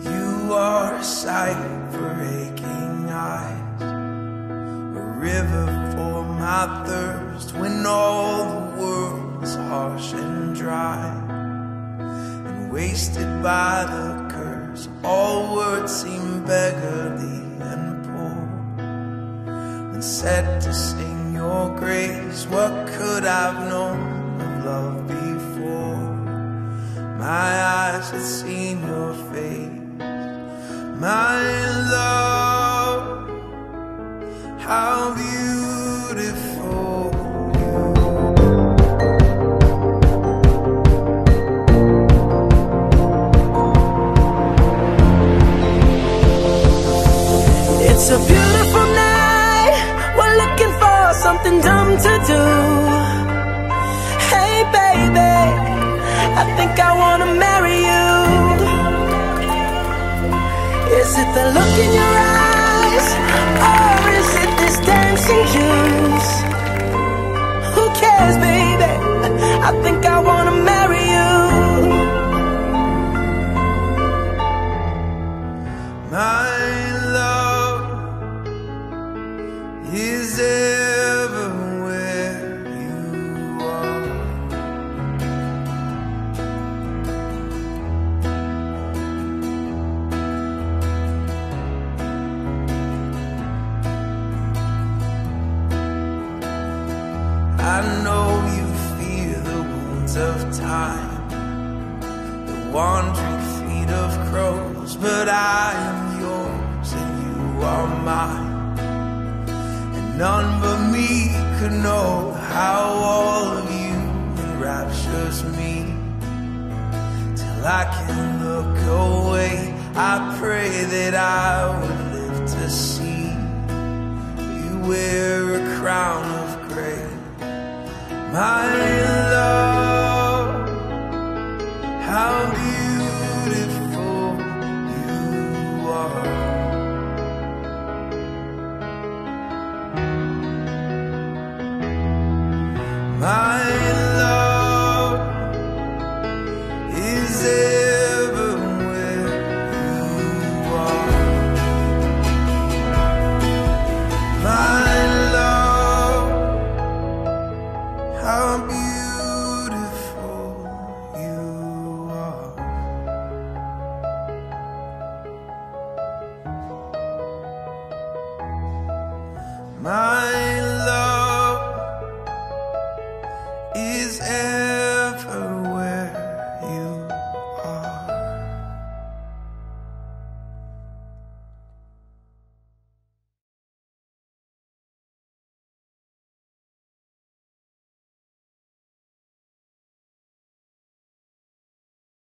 You are a sight for aching eyes, a river for my thirst when all the world's harsh and dry and wasted by the All words seem beggarly and poor. When set to sing your grace, what could I've known of love before? My eyes had seen your face. My love, how beautiful It's a beautiful night. We're looking for something dumb to do. Hey, baby, I think I wanna marry you. Is it the look in your eyes, or is it this dancing juice? Is everywhere you are. I know you feel the wounds of time, the wandering feet of crows, but I none but me could know how all of you enraptures me. Till I can look away, I pray that I would live to see you wear a crown of gray. My love, My love is everywhere you are. My love, how beautiful you are. My is ever